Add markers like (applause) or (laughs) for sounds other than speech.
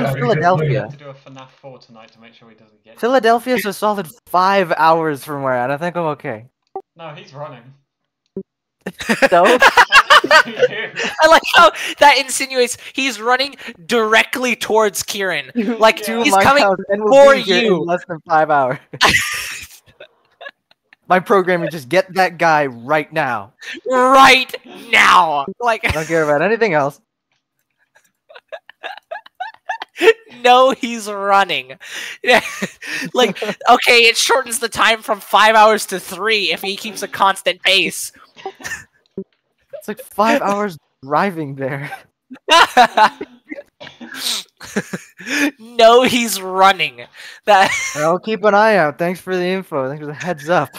in Yeah, We Philadelphia. have to do a FNAF 4 tonight to make sure he doesn't get. Philadelphia's a solid five hours from where, and I think I'm okay. No, he's running. (laughs) No, (laughs) I like how that insinuates he's running directly towards Kieran. Like to he's my coming house and will for be here in you. less than five hours. (laughs) my program is just get that guy right now. right now. Like I don't care about anything else. No, he's running. (laughs) Like (laughs) okay, it shortens the time from five hours to three if he keeps a constant pace. It's like five hours driving there. (laughs) no, he's running. That I'll keep an eye out. Thanks for the info. Thanks for the heads up.